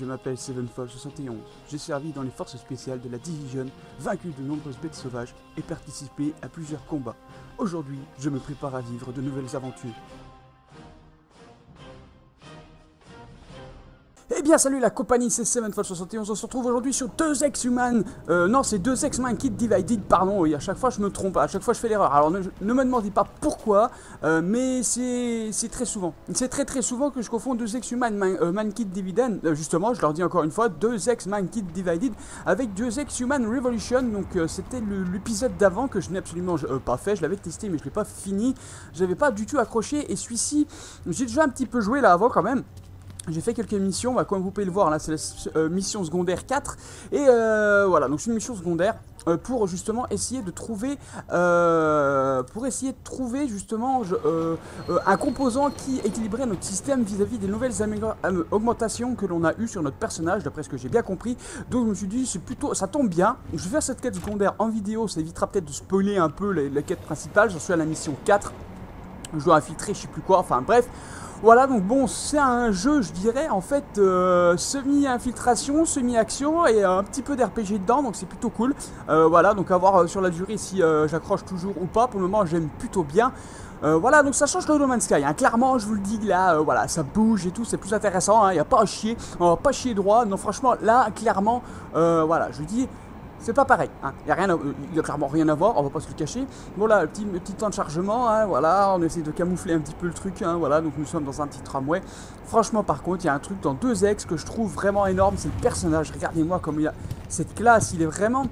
je m'appelle Sevenfall71. J'ai servi dans les forces spéciales de la Division, vaincu de nombreuses bêtes sauvages et participé à plusieurs combats. Aujourd'hui, je me prépare à vivre de nouvelles aventures. Eh bien salut la compagnie, c'est 7fall71, on se retrouve aujourd'hui sur deux ex-human, euh, non c'est deux ex-man divided, pardon, oui à chaque fois je me trompe, à chaque fois je fais l'erreur, alors ne, ne, me demandez pas pourquoi, euh, mais c'est très souvent, c'est très très souvent que je confonds deux ex-human man, euh, dividend, euh, justement je leur dis encore une fois, deux ex-man divided avec deux ex-human revolution, donc c'était l'épisode d'avant que je n'ai absolument pas fait, je l'avais testé mais je l'ai pas fini, j'avais pas du tout accroché, et celui-ci, j'ai déjà un petit peu joué là avant quand même, j'ai fait quelques missions, bah, comme vous pouvez le voir là c'est la euh, mission secondaire 4 et euh, voilà donc c'est une mission secondaire euh, pour justement essayer de trouver euh, pour essayer de trouver justement un composant qui équilibrait notre système vis-à-vis -vis des nouvelles augmentations que l'on a eu sur notre personnage d'après ce que j'ai bien compris. Donc je me suis dit c'est plutôt ça tombe bien. Je vais faire cette quête secondaire en vidéo ça évitera peut-être de spoiler un peu la quête principale j'en suis à la mission 4 je dois infiltrer je sais plus quoi enfin bref voilà, donc bon, c'est un jeu, je dirais, en fait, euh, semi-infiltration, semi-action et un petit peu d'RPG dedans, donc c'est plutôt cool. Euh, voilà, donc à voir euh, sur la durée si j'accroche toujours ou pas. Pour le moment, j'aime plutôt bien. Voilà, donc ça change le No Man's Sky. Hein. Clairement, je vous le dis, là, voilà, ça bouge et tout, c'est plus intéressant. Il hein. n'y a pas à chier, on va pas chier droit. Non, franchement, là, clairement, voilà, je vous dis, c'est pas pareil, hein. il n'y a, a, clairement rien à voir, on va pas se le cacher. Voilà, petit, petit temps de chargement, hein, voilà, on essaie de camoufler un petit peu le truc, hein, voilà, donc nous sommes dans un petit tramway. Franchement, par contre, il y a un truc dans deux ex que je trouve vraiment énorme, c'est le personnage. Regardez-moi comme il a cette classe, il est vraiment,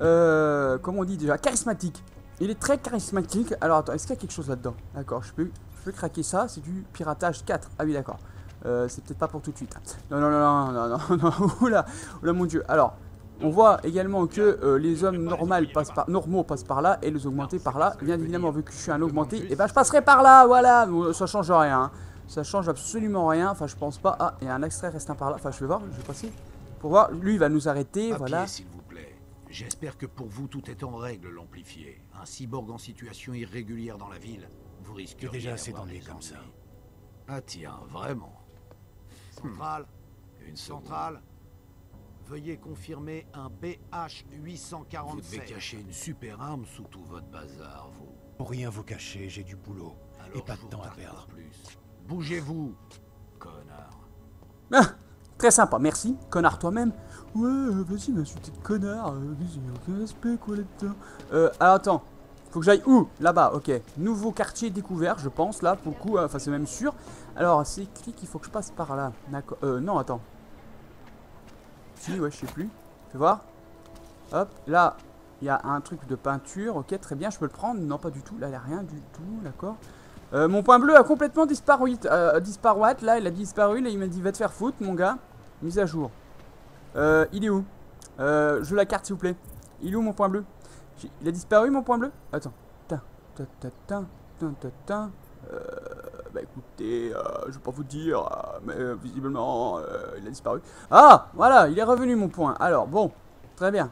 euh, comment on dit déjà, charismatique. Il est très charismatique. Alors attends, est-ce qu'il y a quelque chose là-dedans? D'accord, je peux, je peux craquer ça, c'est du piratage 4. Ah oui, d'accord. Euh, c'est peut-être pas pour tout de suite. Non, non, non, non, non, non, oula, oula, mon dieu. Alors, on voit également que euh, les hommes normaux passent, par, normaux passent par là et les augmentés par là. Bien évidemment, vu que je suis un augmenté, et eh ben je passerai par là, voilà. Ça change rien. Hein. Ça change absolument rien. Enfin, je pense pas. Ah, il y a un extrait restant par là. Enfin, je vais voir, je vais passer. Pour voir, lui, il va nous arrêter, voilà. s'il vous plaît. J'espère que pour vous tout est en règle, l'amplifié. Un cyborg en situation irrégulière dans la ville, vous risquez déjà assez d'ennuis comme ça. Ah tiens, vraiment. Centrale, une centrale. Veuillez confirmer un BH-847. Vous devez cacher une super arme sous tout votre bazar, vous. Pour rien vous cacher, j'ai du boulot. Alors, et pas de temps à perdre. Plus. Bougez-vous, connard. Ah, très sympa, merci. Connard toi-même. Ouais, euh, vas-y, m'insulter de connard. Euh, vas-y, aucun respect, quoi, là-dedans. Euh, alors attends. Faut que j'aille où? Là-bas, ok. Nouveau quartier découvert, je pense, là, pour le coup. euh, Enfin, c'est même sûr. Alors, c'est écrit qu'il faut que je passe par là. D'accord. Euh, non, attends. Ouais, je sais plus. Fais voir. Hop, là, il y a un truc de peinture. Ok, très bien, je peux le prendre. Non, pas du tout. Là, il n'y a rien du tout, d'accord. Euh, mon point bleu a complètement disparu. Euh. Là, il a disparu. Là, il m'a dit va te faire foutre, mon gars. Mise à jour. Euh, il est où? Euh, Je la carte, s'il vous plaît. Il est où mon point bleu? Il a disparu, mon point bleu? Attends. Tin, tin, tin, tin, tin, tin. Euh, bah écoutez, euh, je vais pas vous dire, euh, mais euh, visiblement, il a disparu. Ah Voilà, il est revenu, mon point. Alors, bon, très bien.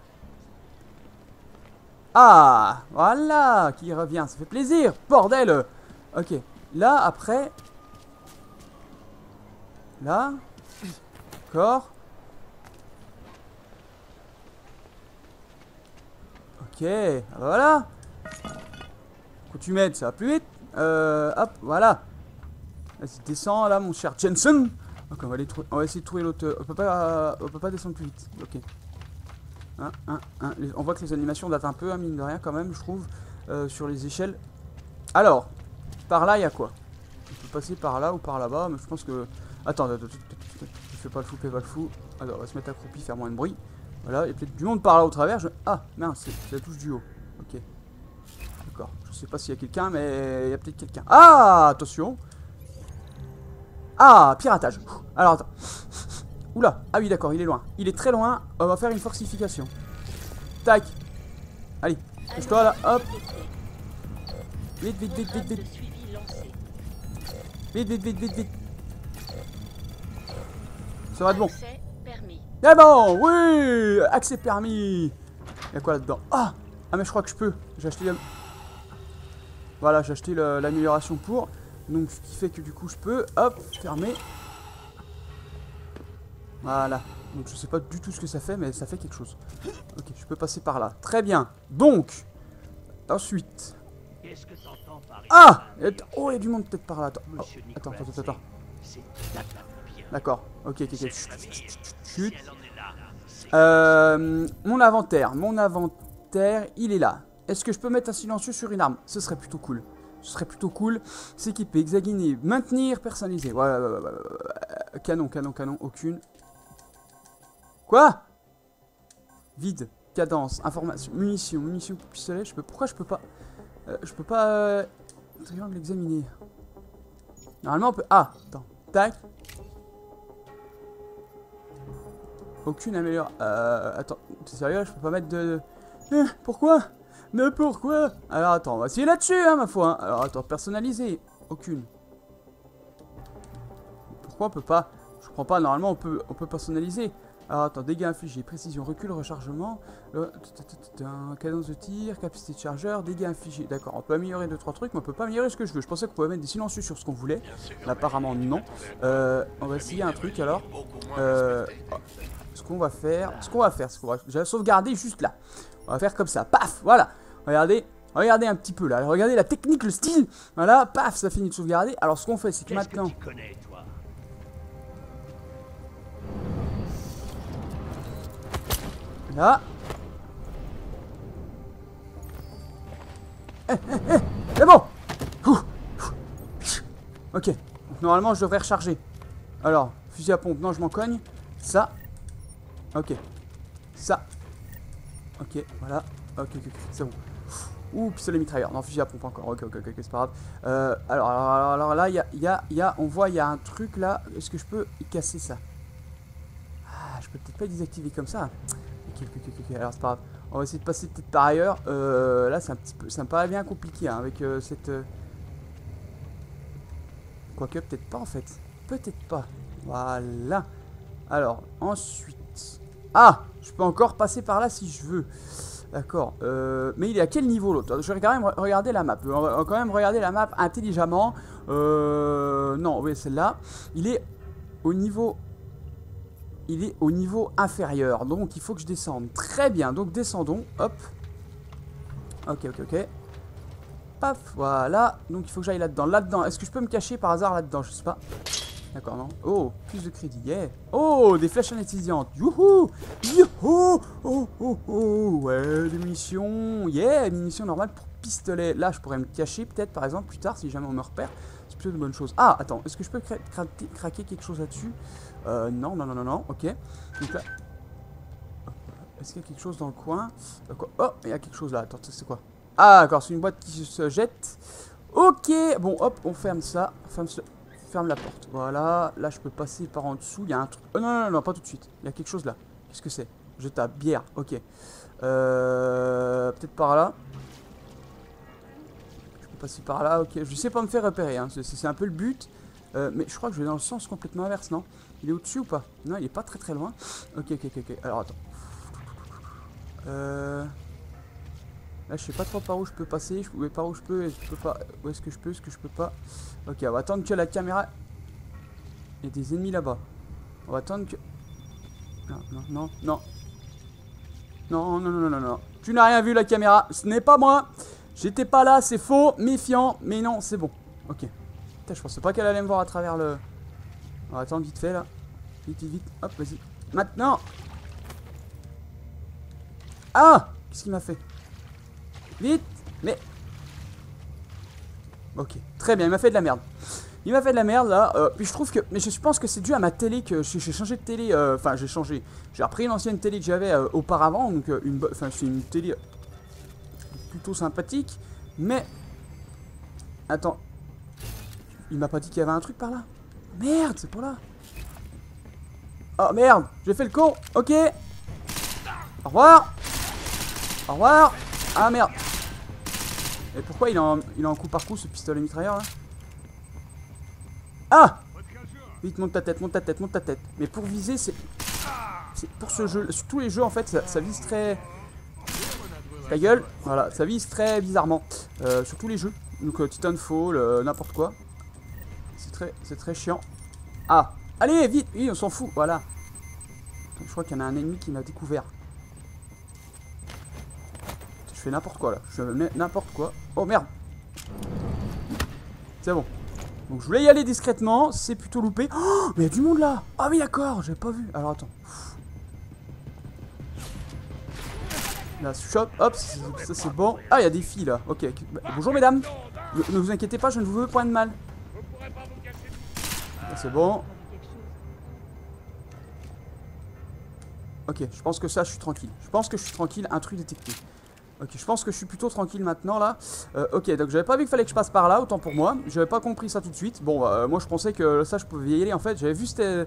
Ah Voilà Qui revient, ça fait plaisir Bordel Ok, là, après... Là D'accord Ok, voilà Quand tu m'aides, ça va plus vite euh, Hop, voilà Vas-y, descends là, mon cher Jensen Ok, on va, aller on va essayer de trouver l'autre... On peut pas... On peut pas descendre plus vite, ok. On voit que les animations datent un peu, hein, mine de rien, quand même, je trouve, euh, sur les échelles. Alors, par là, il y a quoi? On peut passer par là ou par là-bas, mais je pense que... Attends, attends, fais pas le fou, fais pas le fou. Alors, on va se mettre accroupi, faire moins de bruit. Voilà, il y a peut-être du monde par là au travers. je- Ah, mince, c'est la touche du haut. Ok. D'accord. Je sais pas s'il y a quelqu'un, mais il y a peut-être quelqu'un. Ah, attention. Ah, piratage. Alors, attends. Oula. Ah oui, d'accord, il est loin. Il est très loin. On va faire une fortification. Tac. Allez, pousse-toi là. Hop. Vite, vite, vite, vite, vite. Vite, vite, vite, vite, vite. Ça va être bon. Permis. Ah bon, oui Accès permis Y'a quoi là-dedans? Ah Ah mais je crois que je peux. J'ai acheté... la- Voilà, j'ai acheté l'amélioration pour. Donc ce qui fait que du coup je peux. Hop, fermer. Voilà. Donc je sais pas du tout ce que ça fait, mais ça fait quelque chose. Ok, je peux passer par là. Très bien. Donc, ensuite... Ah Oh, il y a du monde peut-être par là. Attends, oh, attends, attends, attends. D'accord. Ok, ok, ok. Chut, Euh, mon inventaire, mon inventaire, il est là. Est-ce que je peux mettre un silencieux sur une arme? Ce serait plutôt cool. Ce serait plutôt cool. S'équiper, hexaginer, maintenir, personnaliser. Ouais, ouais. Canon, canon, canon, aucune. Quoi? Vide, cadence, information, munitions, munitions, pistolet. Je peux, pourquoi je peux pas euh, Je peux pas euh, triangle examiner. Normalement on peut. Ah, attends, tac. Aucune améliore. Euh, attends, sérieux, je peux pas mettre de. Hein, pourquoi? Mais pourquoi? Alors attends, on va essayer là-dessus, hein, ma foi. hein. Alors attends, personnaliser. Aucune. Pourquoi on peut pas? Je comprends pas, normalement on peut, on peut personnaliser. Alors attends, dégâts infligés, précision, recul, rechargement, le- cadence de tir, capacité de chargeur, dégâts infligés. D'accord, on peut améliorer 2-3 trucs, mais on peut pas améliorer ce que je veux. Je pensais qu'on pouvait mettre des silencieux sur ce qu'on voulait. Là, apparemment non. Euh, on va essayer un truc alors. Euh, ce qu'on va faire, ce qu'on va faire, ce qu'on va, sauvegarder juste là. On va faire comme ça, paf, voilà. Regardez, regardez un petit peu là, regardez la technique, le style. Voilà, paf, ça finit de sauvegarder. Alors ce qu'on fait, c'est que maintenant, tu connais, toi? Là. Eh, eh, eh, c'est bon. Ouh, ouh. Ok, donc normalement je devrais recharger. Alors, fusil à pompe, non, je m'en cogne. Ça. Ok. Ça. Ok, voilà. Ok, ok, ok, c'est bon. Ouh, pistolet mitrailleur. Non, fusil à pompe encore. Ok, ok, ok, c'est pas grave. Euh, alors, alors, alors, là, il y a, y, a, on voit, il y a un truc là. Est-ce que je peux casser ça? Ah, je peux peut-être pas désactiver comme ça. Ok, ok, ok, ok, alors c'est pas grave. On va essayer de passer peut-être par ailleurs. Euh, là, c'est un petit peu, ça me paraît bien compliqué hein, avec euh, cette. euh, Quoique, peut-être pas en fait. Peut-être pas. Voilà. Alors, ensuite. Ah Je peux encore passer par là si je veux. D'accord. Euh, mais il est à quel niveau l'autre Je vais quand même re- regarder la map. On va quand même regarder la map intelligemment. Euh, non, oui, celle-là. Il est au niveau. Il est au niveau inférieur. Donc il faut que je descende. Très bien. Donc descendons. Hop. Ok, ok, ok. Paf, voilà. Donc il faut que j'aille là-dedans. Là-dedans. Est-ce que je peux me cacher par hasard là-dedans? Je sais pas. D'accord, non. Oh, plus de crédit, yeah. Oh, des flèches anesthésiantes. Youhou Youhou Oh, oh, oh. Ouais, des munitions. Yeah, munitions normales pour pistolet. Là, je pourrais me cacher peut-être, par exemple, plus tard, si jamais on me repère. C'est plutôt une bonne chose. Ah, attends, est-ce que je peux cra- craquer, craquer quelque chose là-dessus? Euh, Non, non, non, non, non, ok. Donc là... Est-ce qu'il y a quelque chose dans le coin? Euh, Oh, il y a quelque chose là. Attends, c'est quoi? Ah, d'accord, c'est une boîte qui se jette. Ok, bon, hop, on ferme ça. Ferme, ce- ferme la porte. Voilà, là, je peux passer par en dessous. Il y a un truc. Oh non, non, non, non, pas tout de suite. Il y a quelque chose là. Qu'est-ce que c'est? Je tape bière. Ok. Euh, Peut-être par là. Je peux passer par là. Ok, je sais pas me faire repérer. Hein. C'est- un peu le but. Euh, mais je crois que je vais dans le sens complètement inverse, non? Il est au-dessus ou pas? Non, il est pas très très loin. Ok, ok, ok, ok. Alors attends. Euh... Là, je sais pas trop par où je peux passer. Je, par où je peux je peux pas. Où est-ce que je peux Est-ce que je peux pas Ok, on va attendre que la caméra. Il y a des ennemis là-bas. On va attendre que. Non, non, non. Non, non, non, non, non, non. Tu n'as rien vu, la caméra. Ce n'est pas moi. J'étais pas là, c'est faux, méfiant. Mais non, c'est bon. Ok. Putain, je pensais pas qu'elle allait me voir à travers le. On va attendre vite fait là. Vite, vite, vite. Hop, vas-y. Maintenant. Ah Qu'est-ce qu'il m'a fait? Vite Mais... Ok, très bien, il m'a fait de la merde. Il m'a fait de la merde là, euh, puis je trouve que... Mais je pense que c'est dû à ma télé que j'ai changé de télé, euh, enfin j'ai changé. J'ai repris une ancienne télé que j'avais euh, auparavant, donc une... Enfin c'est une télé plutôt sympathique, mais... Attends. Il m'a pas dit qu'il y avait un truc par là? Merde, c'est pas là. Oh merde, j'ai fait le con, ok. Au revoir. Au revoir. Ah merde. Et pourquoi il est en, coup par coup ce pistolet mitrailleur là? Ah Vite, monte ta tête, monte ta tête, monte ta tête. Mais pour viser, c'est. Pour ce jeu. Sur tous les jeux en fait, ça, ça vise très. Ta gueule Voilà, ça vise très bizarrement. Euh, sur tous les jeux. Donc euh, Titanfall, euh, n'importe quoi. C'est très, c'est très chiant. Ah Allez, vite Oui, on s'en fout, voilà. Je crois qu'il y en a un ennemi qui m'a découvert. Je fais n'importe quoi là. Je fais n'importe quoi. Oh merde C'est bon. Donc je voulais y aller discrètement, c'est plutôt loupé. Oh, mais il y a du monde là Ah oui d'accord, j'avais pas vu. Alors attends. Là, shop, hop, ça c'est bon. Ah, il y a des filles là. Ok. Bah, bonjour mesdames. Ne, vous inquiétez pas, je ne vous veux point de mal. C'est bon. Ok, je pense que ça, je suis tranquille. Je pense que je suis tranquille. Intrus détecté. Ok, je pense que je suis plutôt tranquille maintenant là. Euh, ok, donc j'avais pas vu qu'il fallait que je passe par là, autant pour moi. J'avais pas compris ça tout de suite. Bon, euh, moi je pensais que ça je pouvais y aller en fait. J'avais vu ce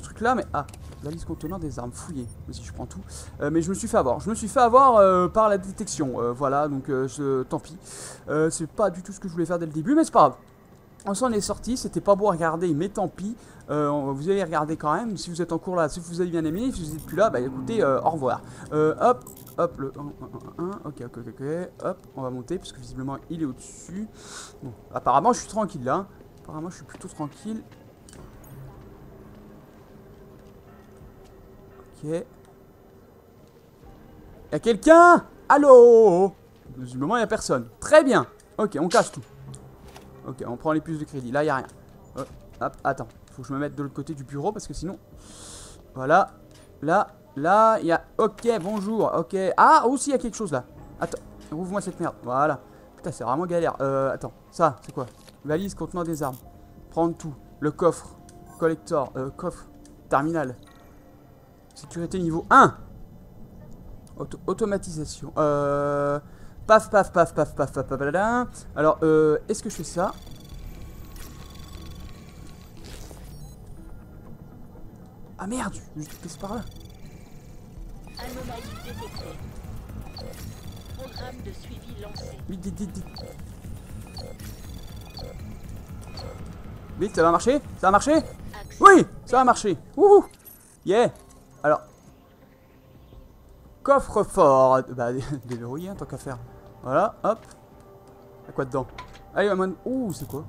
truc là, mais ah, la liste contenant des armes fouillées. Si je prends tout. Euh, mais je me suis fait avoir. Je me suis fait avoir euh, par la détection. Euh, voilà, donc euh, je- tant pis. Euh, c'est pas du tout ce que je voulais faire dès le début, mais c'est pas grave. On s'en est sorti, c'était pas beau à regarder, mais tant pis. Euh, vous allez regarder quand même. Si vous êtes en cours là, si vous avez bien aimé, si vous êtes plus là, bah écoutez, euh, au revoir. Euh, hop, hop, le 1, 1, 1, 1, ok, ok, ok, hop, on va monter, parce que visiblement il est au-dessus. Bon, apparemment je suis tranquille là. Apparemment je suis plutôt tranquille. Ok. Y'a quelqu'un? Allô? Visiblement il a personne. Très bien. Ok, on cache tout. Ok, on prend les puces de crédit. Là, il a rien. Hop, hop, attends. Faut que je me mette de l'autre côté du bureau parce que sinon... Voilà. Là, là, il y a... Ok, bonjour. Ok. Ah, aussi, il y a quelque chose là. Attends. Ouvre-moi cette merde. Voilà. Putain, c'est vraiment galère. Euh, attends. Ça, c'est quoi? Valise contenant des armes. Prendre tout. Le coffre. Collector. Euh, coffre. Terminal. Sécurité niveau 1. Auto- automatisation. Euh... Paf, paf, paf, paf, paf, paf, paf, paf, Alors, euh, est-ce que je fais ça? Ah merde, je passe par là. Anomalie. Programme de suivi lancé. Vite, vite, vite, vite. Vite, ça va marcher? Ça va marcher? Oui, ça va marcher. Wouhou Yeah Alors. Coffre-fort. Bah, dé- déverrouillé, hein, tant qu'à faire. Voilà, hop. Y'a quoi dedans? Allez, man. Ouh, c'est quoi?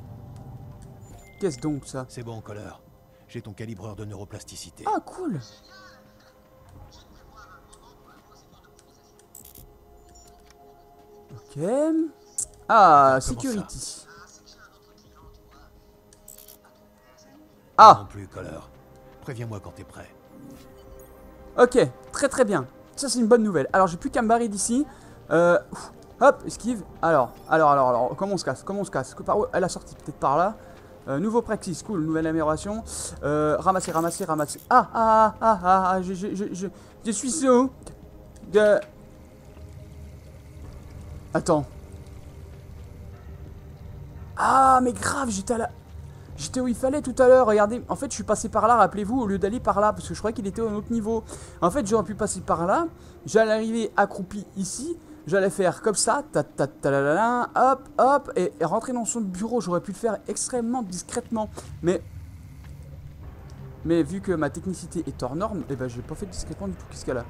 Qu'est-ce donc ça? C'est bon, Coller. J'ai ton calibreur de neuroplasticité. Ah, cool Ok. Ah, Comment security. Non Ah, plus, Coller. Préviens-moi quand t'es prêt. ok, très très bien. Ça, c'est une bonne nouvelle. Alors, j'ai plus qu'à me barrer d'ici. Euh, hop, esquive. Alors, alors, alors, alors, comment on se casse Comment on se casse? Par où? Elle a sorti peut-être par là. Euh, nouveau praxis, cool, nouvelle amélioration. Euh, ramasser, ramasser, ramasser. Ah, ah, ah, ah, ah, je, je, suis sous. De... Attends. Ah, mais grave, j'étais à la... J'étais où il fallait tout à l'heure, regardez. En fait, je suis passé par là, rappelez-vous, au lieu d'aller par là, parce que je croyais qu'il était au autre niveau. En fait, j'aurais pu passer par là, j'allais arriver accroupi ici, j'allais faire comme ça, ta ta ta la la hop, hop, et, rentrer dans son bureau. J'aurais pu le faire extrêmement discrètement, mais... Mais vu que ma technicité est hors norme, et ben j'ai pas fait discrètement du tout. Qu'est-ce qu'il y a?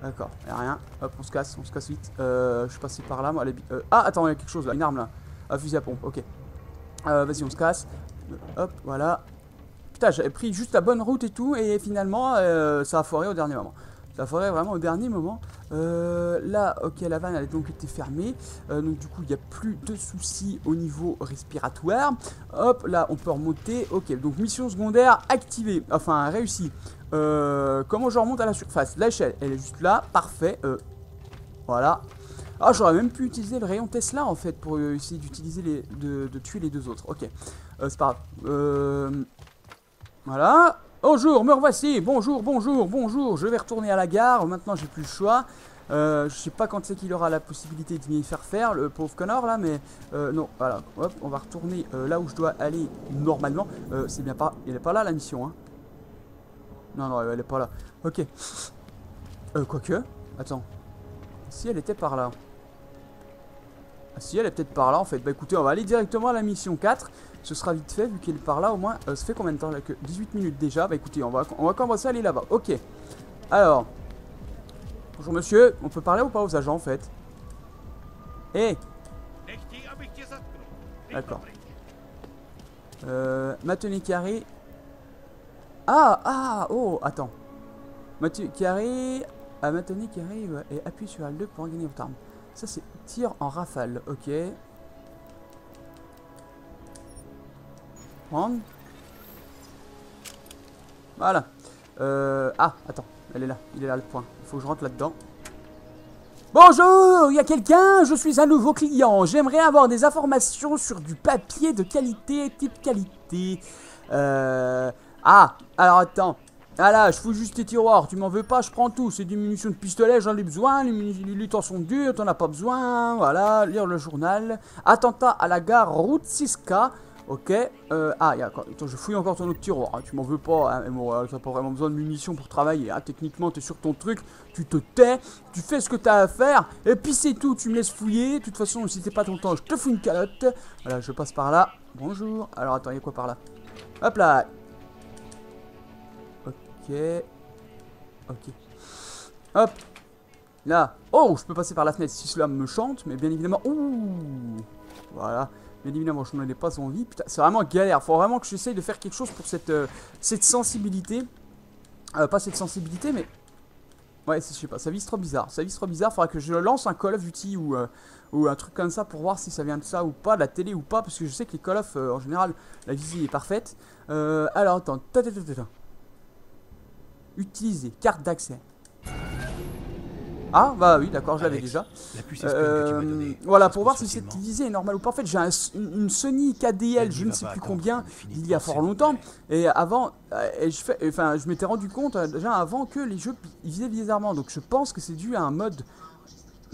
D'accord, y a rien. Hop, on se casse, on se casse vite. Euh, je suis passé par là, moi. les euh, ah, attends, il y a quelque chose là, une arme là. Un fusil à pompe, ok. Euh, Vas-y, on se casse. Hop, voilà. Putain, j'avais pris juste la bonne route et tout, et finalement, euh, ça a foiré au dernier moment. Ça a foiré vraiment au dernier moment. Euh, là, ok, la vanne a donc été fermée. Euh, donc, du coup, il n'y a plus de soucis au niveau respiratoire. Hop, là, on peut remonter. Ok, donc mission secondaire activée. Enfin, réussie. Euh, comment je remonte à la surface? L'échelle, elle est juste là. Parfait. Voilà. Ah, j'aurais même pu utiliser le rayon Tesla en fait pour essayer d'utiliser les, de, tuer les deux autres. Ok, c'est pas grave. Voilà. Bonjour, me revoici. Bonjour, bonjour, bonjour. Je vais retourner à la gare. Maintenant, j'ai plus le choix. Euh, je sais pas quand c'est qu'il aura la possibilité de m'y faire faire, le pauvre connard là, mais euh, non, voilà. Hop, on va retourner euh, là où je dois aller normalement. C'est bien pas, il est pas là la mission, hein. Non, non, elle est pas là. Ok. Quoique. Attends. Si elle était par là. Ah si, elle est peut-être par là en fait. Bah écoutez, on va aller directement à la mission 4. Ce sera vite fait vu qu'elle est par là au moins. Euh, ça fait combien de temps là que 18 minutes déjà? Bah écoutez, on va, on va commencer à aller là-bas. Ok. Alors. Bonjour monsieur. On peut parler ou pas aux agents en fait? Eh D'accord. Euh, maintenez carré. Ah, ah, oh, attends. Mathieu carré. À maintenir carré et appuie sur L2 pour gagner votre arme. Ça c'est tir en rafale, ok. Prendre. Voilà. Euh, ah, attends, elle est là, il est là le point. Il faut que je rentre là-dedans. Bonjour, il y a quelqu'un Je suis un nouveau client. J'aimerais avoir des informations sur du papier de qualité, type qualité. Euh... Ah, alors attends. Ah là, je fous juste tes tiroirs, tu m'en veux pas, je prends tout. C'est des munitions de pistolet, j'en ai besoin. Les munitions sont dures, t'en as pas besoin. Voilà, lire le journal. Attentat à la gare route 6K. Ok, euh, ah, y a, attends, je fouille encore ton autre tiroir, hein, tu m'en veux pas, hein, bon, t'as pas vraiment besoin de munitions pour travailler, hein, techniquement t'es sur ton truc, tu te tais, tu fais ce que t'as à faire, et puis c'est tout, tu me laisses fouiller, de toute façon si t'es pas ton temps, je te fous une calotte, voilà, je passe par là, bonjour, alors attends, y'a quoi par là? Hop là. Ok, ok, hop, là, oh, je peux passer par la fenêtre si cela me chante, mais bien évidemment, ouh, voilà, Bien évidemment, je n'en ai pas envie. Putain, c'est vraiment galère. Faut vraiment que j'essaye de faire quelque chose pour cette, euh, cette sensibilité. Euh, pas cette sensibilité, mais... Ouais, je sais pas, ça vise trop bizarre. Ça vise trop bizarre. Faudra que je lance un Call of Duty ou, euh, ou un truc comme ça pour voir si ça vient de ça ou pas, de la télé ou pas. Parce que je sais que les Call of, en général, la visée est parfaite. alors, attends. Utiliser carte d'accès. Ah, bah oui, d'accord, je l'avais déjà. Euh, voilà, pour voir si cette visée est normale ou pas. En fait, j'ai une Sony KDL, je ne sais plus combien, il y a fort longtemps. Et avant, euh, et je, fais, enfin, je m'étais rendu compte euh, déjà avant que les jeux visaient bizarrement. Donc je pense que c'est dû à un mode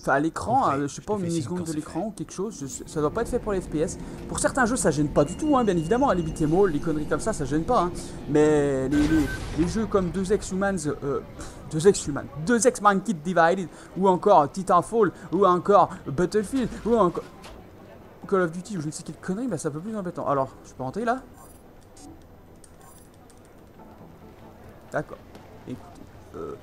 Enfin, à l'écran, je sais pas, une milliseconde de l'écran ou quelque chose, ça doit pas être fait pour les FPS. Pour certains jeux, ça gêne pas du tout, hein, bien évidemment, les beat'em all, les conneries comme ça, ça gêne pas. Hein. Mais les, jeux comme 2X Humans, euh, 2X Human, 2X Man Kit Divided, ou encore Titanfall, ou encore Battlefield, ou encore Call of Duty, ou je ne sais quelle connerie, bah ça peut plus embêtant. Alors, je peux rentrer là? D'accord. Écoutez, euh...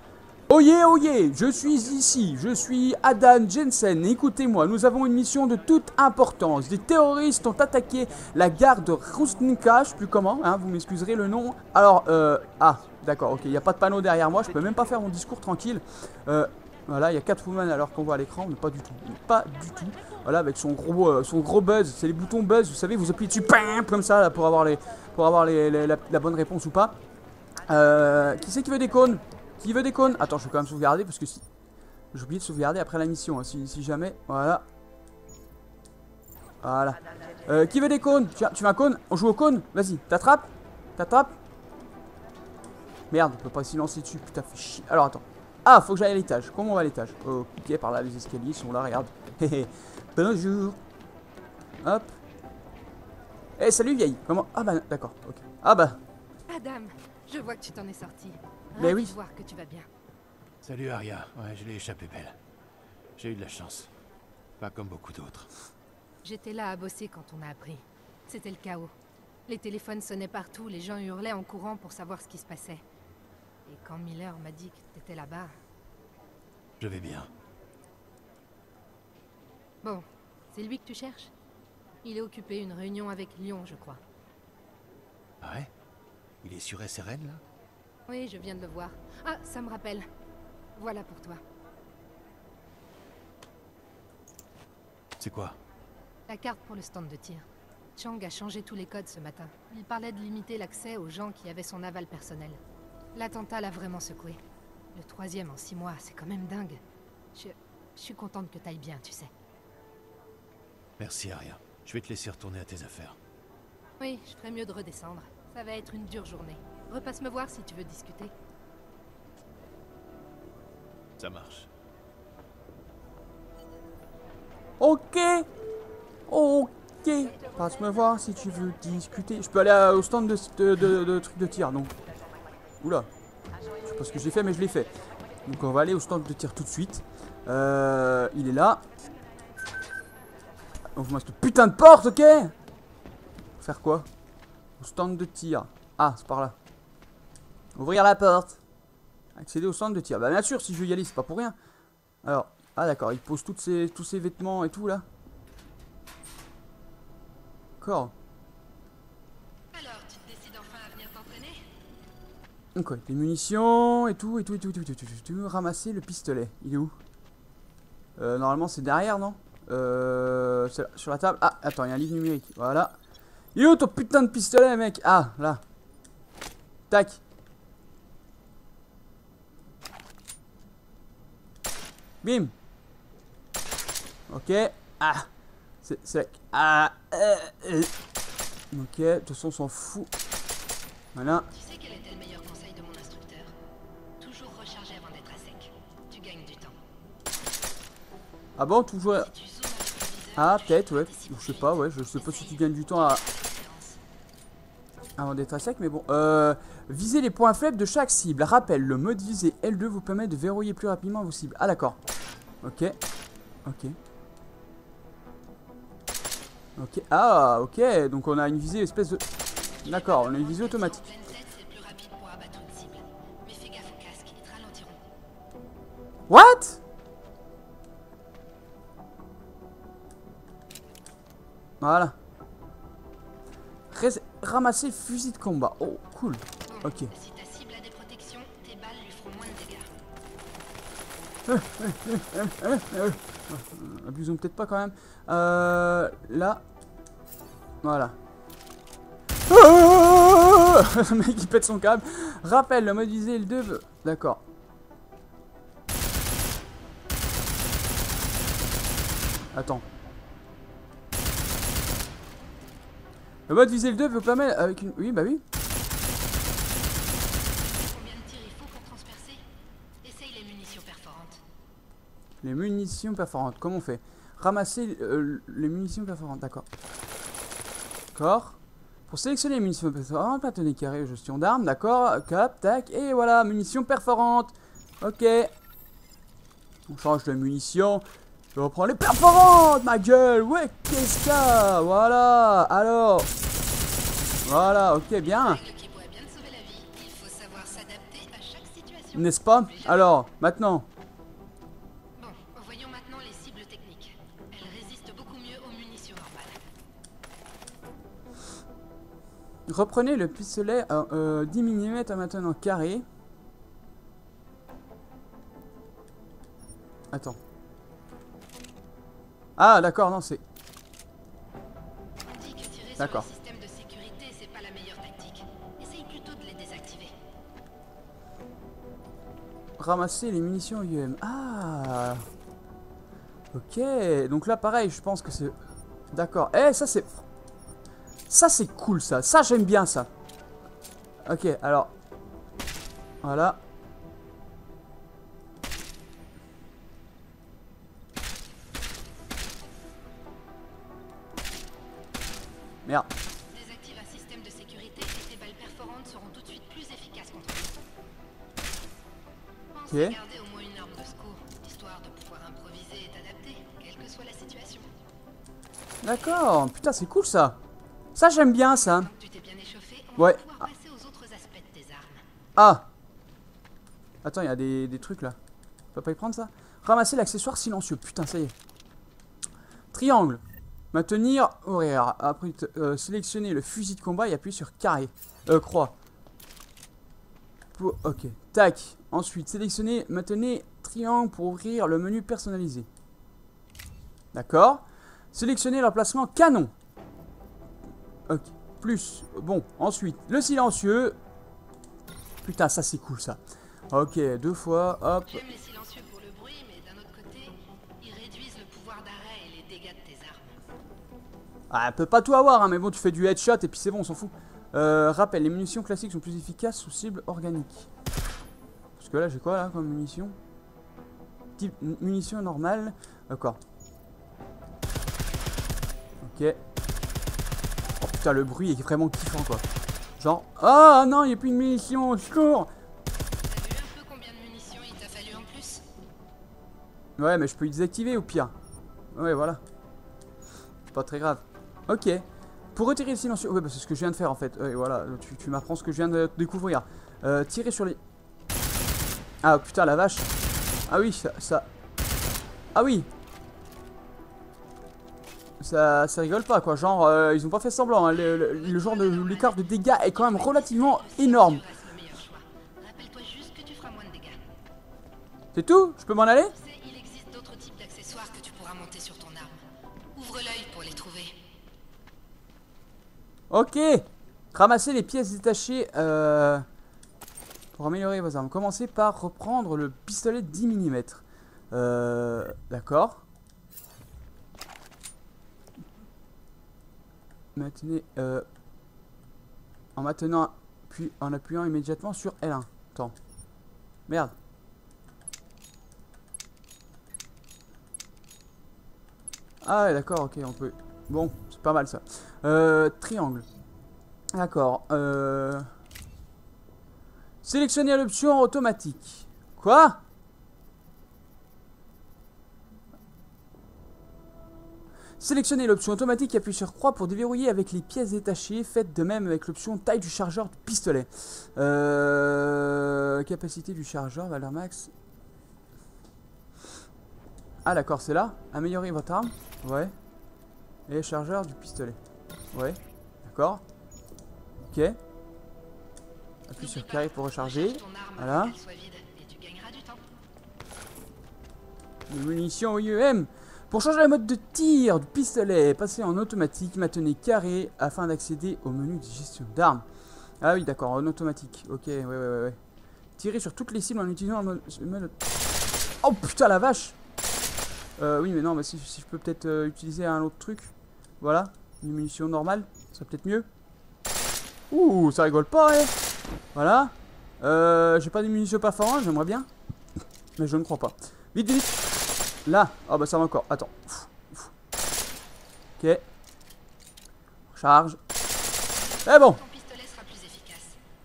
Oyez, oyez, je suis ici, je suis Adam Jensen, écoutez-moi, nous avons une mission de toute importance. Des terroristes ont attaqué la gare de Rustnica, je sais plus comment, hein, vous m'excuserez le nom. Alors, euh, ah, d'accord, ok, il n'y a pas de panneau derrière moi, je peux même pas faire mon discours tranquille. Euh, voilà, il y a Catwoman alors qu'on voit à l'écran, mais pas du tout, pas du tout. Voilà, avec son gros, euh, son gros buzz, c'est les boutons buzz, vous savez, vous appuyez dessus, comme ça, là, pour avoir, les, pour avoir les, la, bonne réponse ou pas. Euh, qui c'est qui veut des cônes? Qui veut des cônes? Attends, je vais quand même sauvegarder parce que si... J'ai oublié de sauvegarder après la mission, hein, si, jamais... Voilà. Voilà. Qui veut des cônes? Tu, tu veux un cône? On joue au cône? Vas-y, t'attrapes? T'attrapes? Merde, on peut pas s'y lancer dessus, putain, fait chier. Alors, attends. Ah, faut que j'aille à l'étage. Comment on va à l'étage? Ok, par là, les escaliers sont là, regarde. Bonjour. Hop. Eh, salut vieille. Comment? Ah bah, d'accord, ok. Ah bah. Adam, je vois que tu t'en es sorti. Mais oui. voir que tu vas bien. Salut Aria, ouais, je l'ai échappé belle. J'ai eu de la chance. Pas comme beaucoup d'autres. J'étais là à bosser quand on a appris. C'était le chaos. Les téléphones sonnaient partout, les gens hurlaient en courant pour savoir ce qui se passait. Et quand Miller m'a dit que t'étais là-bas... Je vais bien. Bon, c'est lui que tu cherches? Il est occupé une réunion avec Lyon, je crois. Ah ouais? Il est sur SRN, là? Oui, je viens de le voir. Ah, ça me rappelle. Voilà pour toi. C'est quoi? La carte pour le stand de tir. Chang a changé tous les codes ce matin. Il parlait de limiter l'accès aux gens qui avaient son aval personnel. L'attentat l'a vraiment secoué. Le troisième en six mois, c'est quand même dingue. Je... je suis contente que t'ailles bien, tu sais. Merci, Aria. Je vais te laisser retourner à tes affaires. Oui, je ferais mieux de redescendre. Ça va être une dure journée. Repasse me voir si tu veux discuter. Ça marche. Ok Ok Passe me voir si tu veux discuter. Je peux aller au stand de, de, de, trucs de tir, donc. Oula. Je sais pas ce que j'ai fait, mais je l'ai fait. Donc on va aller au stand de tir tout de suite. Euh, il est là. Ouvre-moi cette putain de porte, ok? Faire quoi? Au stand de tir. Ah, c'est par là. Ouvrir la porte. Accéder au centre de tir. Bah bien sûr, si je veux y aller, c'est pas pour rien. Alors, ah d'accord, il pose toutes ses, tous ses vêtements et tout là. D'accord. Donc ouais, les munitions et tout, et tout, et tout, et tout, et tout, et tout. Ramasser le pistolet. Il est où? Euh, Normalement c'est derrière, non? Euh, Sur la table. Ah, attends, il y a un livre numérique. Voilà. Il est où ton putain de pistolet, mec? Ah, là. Tac. Bim. Ok. Ah. C'est... c'est- Ah. euh, euh. Ok, de toute façon on s'en fout. Voilà. Ah bon, toujours... Ah, peut-être, ouais. Je sais pas, ouais. Je sais pas si tu gagnes du temps à... Avant d'être à sec, mais bon. Euh, viser les points faibles de chaque cible. Rappel, le mode visée L2 vous permet de verrouiller plus rapidement vos cibles. Ah, d'accord. Ok. Ok. Ok. Ah, ok. Donc on a une visée espèce de... D'accord, on a une visée automatique. En Voilà. Rés- ramasser fusil de combat. Oh, cool. Ok. Si ta cible a des protections, tes balles lui feront moins de dégâts. Abusons peut-être pas quand même. Euh, là. Voilà. Oh le mec il pète son câble. Rappel, le mode visé le 2 veut- D'accord. Attends. Le mode visé le 2 vous permet avec une... Oui, bah oui. Combien de tirs il faut pour transpercer? Essaye les munitions perforantes. Les munitions perforantes. Comment on fait? Ramasser euh, les munitions perforantes. D'accord. D'accord. Pour sélectionner les munitions perforantes, maintenez carré gestion d'armes. D'accord. Cap, tac. Et voilà, munitions perforantes. Ok. On change de munitions. Je reprends les perforantes, ma gueule. Ouais, qu'est-ce qu'il y a? Voilà. Alors. Voilà, ok, bien. N'est-ce pas? Alors, maintenant. Bon, voyons maintenant les cibles techniques. Elles résistent beaucoup mieux aux munitions normales. Reprenez le pistolet à euh, 10 mm à maintenant carré. Attends. Ah d'accord, non c'est... D'accord. Ramasser les munitions UM. Ah Ok, donc là pareil, je pense que c'est... D'accord. Eh, ça c'est... Ça c'est cool ça, ça j'aime bien ça. Ok, alors... Voilà. Merde. Désactive un système de sécurité et tes balles perforantes seront tout de suite plus efficaces contre eux. Pense Ok. à garder au moins une arme de secours, histoire de pouvoir improviser et t'adapter, quelle que soit la situation. D'accord, putain c'est cool ça. Ça j'aime bien ça. Tant que tu t'es bien échauffé, on Ouais. va pouvoir passer aux autres aspects de tes armes. Ah Attends, il y a des, des trucs là. On peut pas y prendre ça? Ramasser l'accessoire silencieux. Putain, ça y est. Triangle. Maintenir. Après, euh, sélectionner le fusil de combat et appuyer sur carré. Euh, croix. Ok. Tac. Ensuite, sélectionner, maintenez triangle pour ouvrir le menu personnalisé. D'accord. Sélectionner l'emplacement canon. Ok. Plus. Bon, ensuite, le silencieux. Putain, ça c'est cool ça. Ok, deux fois, hop. Ah, elle peut pas tout avoir, hein, mais bon, tu fais du headshot et puis c'est bon, on s'en fout. Euh, rappel, les munitions classiques sont plus efficaces sous cible organique. Parce que là, j'ai quoi là comme munition? Type munition normale. D'accord. Ok. Oh putain, le bruit est vraiment kiffant quoi. Genre, ah non, il n'y a plus de munitions, au secours Ouais, mais je peux y désactiver au pire. Ouais, voilà. C'est pas très grave. Ok. Pour retirer le silencieux. Ouais, bah, c'est ce que je viens de faire en fait. Euh, voilà, tu, m'apprends ce que je viens de découvrir. Euh, tirer sur les. Ah putain, la vache. Ah oui, ça. Ah oui ça, ça rigole pas quoi, genre euh, ils ont pas fait semblant, hein. le, le, genre de l'écart de dégâts est quand même relativement énorme. C'est tout? Je peux m'en aller? Ok Ramasser les pièces détachées euh, pour améliorer vos armes. Commencez par reprendre le pistolet de 10 mm. Euh, D'accord. Maintenez... Euh, en maintenant... Puis en appuyant immédiatement sur L1. Attends. Merde. Ah d'accord, ok, on peut... Bon, c'est pas mal ça. Euh, triangle. D'accord. Euh... Sélectionnez l'option automatique. Quoi? Sélectionnez l'option automatique et appuyez sur croix pour déverrouiller avec les pièces détachées. Faites de même avec l'option taille du chargeur du pistolet. Euh... Capacité du chargeur, valeur max. Ah d'accord, c'est là. Améliorer votre arme. Ouais. Et chargeur du pistolet. Ouais. D'accord. Ok. Appuie sur carré pour recharger. Voilà. Les munitions IEM. Pour changer le mode de tir du pistolet, passez en automatique, maintenez carré afin d'accéder au menu de gestion d'armes. Ah oui, d'accord, en automatique. Ok, ouais, ouais, ouais. ouais. Tirer sur toutes les cibles en utilisant le mode... Oh putain, la vache euh, Oui, mais non, mais si, si je peux peut-être euh, utiliser un autre truc. Voilà, une munition normale, ça serait peut-être mieux. Ouh, ça rigole pas, eh Voilà. Euh, j'ai pas de munitions perforantes, j'aimerais bien. Mais je ne crois pas. Vite, vite Là Ah bah ça va encore. Attends. Ok. Charge. Eh bon.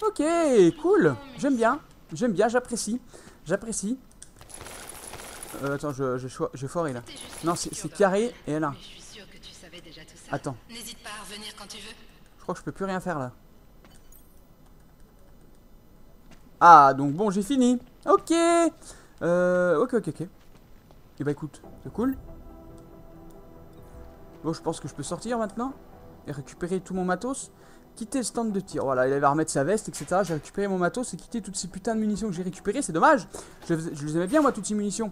Ok, cool. J'aime bien. J'aime bien, j'apprécie. J'apprécie. Euh, attends, je, je, j'ai foiré là. Non, c'est carré et là. Déjà tout ça. Attends, N'hésite pas à revenir quand tu veux. je crois que je peux plus rien faire là. Ah, donc bon, j'ai fini. Ok. Euh, ok, ok, ok. Et bah écoute, c'est cool. Bon, je pense que je peux sortir maintenant et récupérer tout mon matos. Quitter le stand de tir. Voilà, il va remettre sa veste, etc. J'ai récupéré mon matos et quitter toutes ces putains de munitions que j'ai récupérées. C'est dommage. Je, les- aimais bien, moi, toutes ces munitions.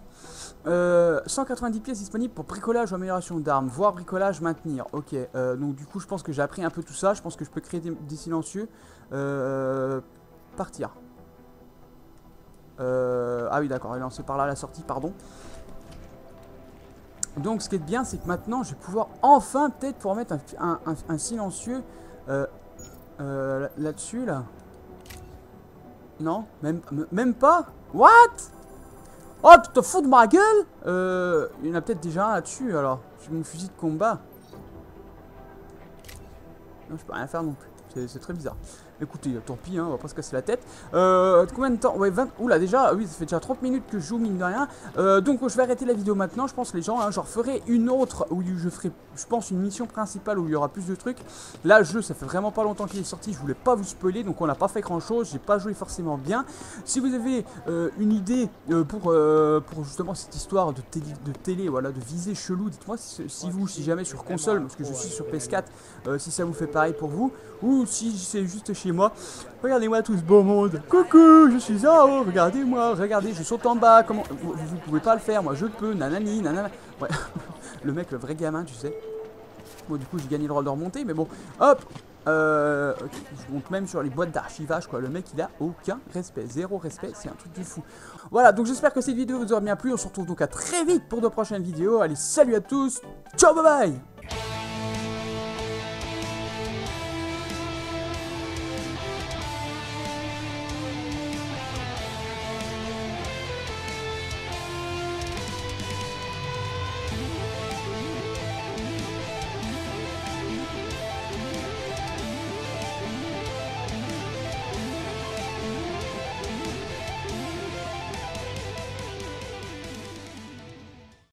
Euh, 190 pièces disponibles pour bricolage ou amélioration d'armes. Voir bricolage, maintenir. Ok, euh, donc du coup, je pense que j'ai appris un peu tout ça. Je pense que je peux créer des, silencieux. Euh, partir. Euh, ah oui, d'accord, il est lancé par là la sortie, pardon. Donc, ce qui est bien, c'est que maintenant, je vais pouvoir enfin peut-être pouvoir mettre un, silencieux euh, euh, là- là-dessus, là. Non, même, même pas? What? Oh, tu te fous de ma gueule? Euh, il y en a peut-être déjà un là-dessus, alors. Sur mon fusil de combat. Non, je peux rien faire non plus. C'est très bizarre. Écoutez, tant pis, hein, on va pas se casser la tête. Euh, combien de temps? Ouais, 20... Oula, déjà, oui, ça fait déjà 30 minutes que je joue, mine de rien. Euh, donc, je vais arrêter la vidéo maintenant. Je pense, les gens, hein, j'en referai une autre où je ferai, je pense, une mission principale où il y aura plus de trucs. Là, le jeu, ça fait vraiment pas longtemps qu'il est sorti. Je voulais pas vous spoiler, donc on n'a pas fait grand chose. J'ai pas joué forcément bien. Si vous avez euh, une idée euh, pour, pour justement cette histoire de télé, de télé, voilà, de visée chelou, dites-moi si, si vous, si jamais sur console, parce que je suis sur PS4, euh, si ça vous fait pareil pour vous, ou si c'est juste chez moi. Regardez-moi tout ce beau monde. Coucou, je suis en haut. Regardez-moi, regardez, je saute en bas. Comment vous, pouvez pas le faire, moi je peux. Nanani, nanana. Ouais. le mec, le vrai gamin, tu sais. Bon, du coup, j'ai gagné le droit de remonter, mais bon. Hop. Euh, je monte même sur les boîtes d'archivage, quoi. Le mec, il a aucun respect, zéro respect, c'est un truc de fou. Voilà, donc j'espère que cette vidéo vous aura bien plu. On se retrouve donc à très vite pour de prochaines vidéos. Allez, salut à tous. Ciao, bye bye.